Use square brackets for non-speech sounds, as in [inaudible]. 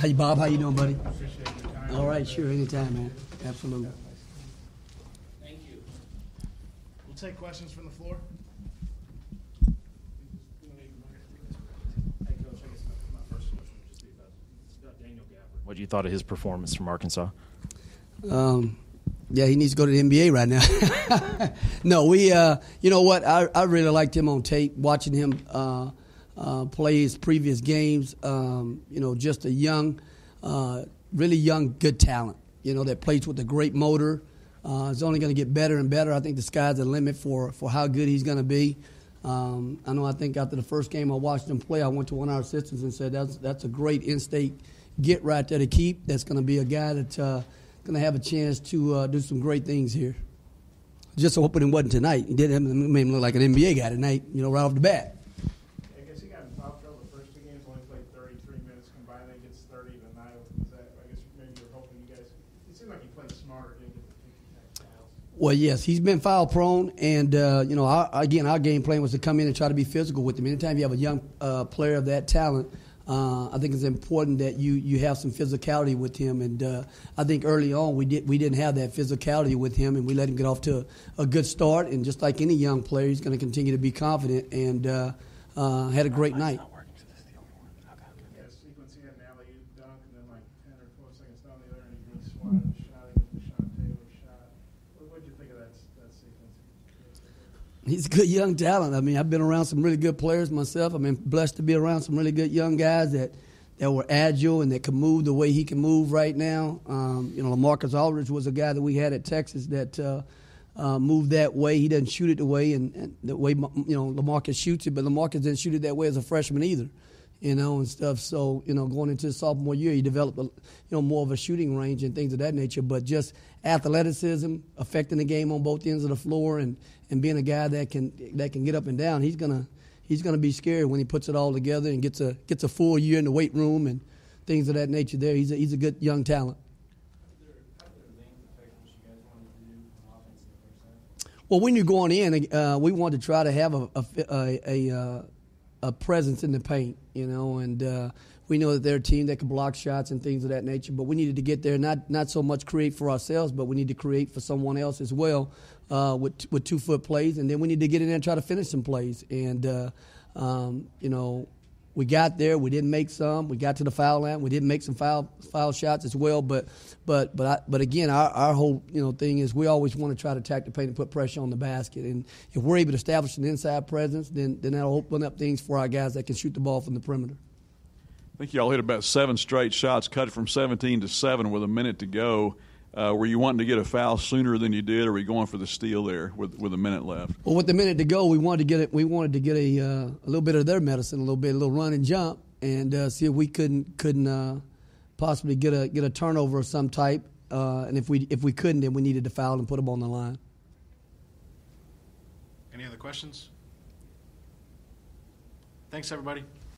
Hey, Bob, how you doing, buddy? Appreciate your time. All right, sure, anytime, man. Absolutely. Thank you. We'll take questions from the floor. Hey, Coach, I guess my, my first question would just be about, about Daniel Gafford. What you thought of his performance from Arkansas? Um, yeah, he needs to go to the NBA right now. [laughs] no, we, uh, you know what? I, I really liked him on tape, watching him uh, uh, play his previous games. Um, you know, just a young, uh, really young, good talent. You know, that plays with a great motor. Uh, it's only going to get better and better. I think the sky's the limit for, for how good he's going to be. Um, I know. I think after the first game I watched him play, I went to one of our assistants and said, "That's that's a great in-state get right there to keep. That's going to be a guy that's Uh, going to have a chance to uh, do some great things here. Just hoping it wasn't tonight. He did made him look like an NBA guy tonight, you know, right off the bat. I guess he got in foul trouble the first two games, only played 33 minutes combined, then gets 30 tonight. Is that, I guess maybe you're hoping you guys, it seemed like he played smarter, didn't get the ticky-tack fouls. Well, yes, he's been foul prone, and uh, you know, our, again, our game plan was to come in and try to be physical with him. Anytime you have a young uh, player of that talent, uh, I think it's important that you, you have some physicality with him, and uh, I think early on we did we didn't have that physicality with him, and we let him get off to a, a good start. And just like any young player, he's going to continue to be confident, and uh, uh, had a great night. Yeah, sequence he had an alley-oop dunk, and then like 10 or 12 seconds down the other end, he swatted a shot against Deshon Taylor's shot. What what'd you think of that, that sequence? He's a good young talent. I mean, I've been around some really good players myself. I've been blessed to be around some really good young guys that, that were agile and that can move the way he can move right now. Um, you know, Lamarcus Aldridge was a guy that we had at Texas that uh, uh, moved that way. He doesn't shoot it the way and, and the way you know Lamarcus shoots it, but Lamarcus didn't shoot it that way as a freshman either. You know, and stuff. So, you know, going into his sophomore year, he developed, a, you know, more of a shooting range and things of that nature. But just athleticism, affecting the game on both ends of the floor, and, and being a guy that can that can get up and down, he's gonna he's gonna be scary when he puts it all together and gets a gets a full year in the weight room and things of that nature. There, he's a, he's a good young talent. Well, when you're going in, uh, we want to try to have a a, a, a, uh, a presence in the paint, you know, and uh, we know that they're a team that can block shots and things of that nature. But we needed to get there, not not so much create for ourselves, but we need to create for someone else as well uh, with with two foot plays, and then we need to get in there and try to finish some plays. And uh, um, you know, we got there, we didn't make some. We got to the foul line, we didn't make some foul foul shots as well. But but but I, but again, our, our whole you know thing is we always want to try to attack the paint and put pressure on the basket. And if we're able to establish an inside presence, then then that'll open up things for our guys that can shoot the ball from the perimeter. I think y'all hit about seven straight shots, cut it from 17 to 7 with a minute to go. Uh, were you wanting to get a foul sooner than you did, or were you going for the steal there with, with a minute left? Well, with the minute to go, we wanted to get it. We wanted to get a uh, a little bit of their medicine, a little bit, a little run and jump, and uh, see if we couldn't couldn't uh, possibly get a get a turnover of some type. Uh, and if we if we couldn't, then we needed to foul and put them on the line. Any other questions? Thanks, everybody.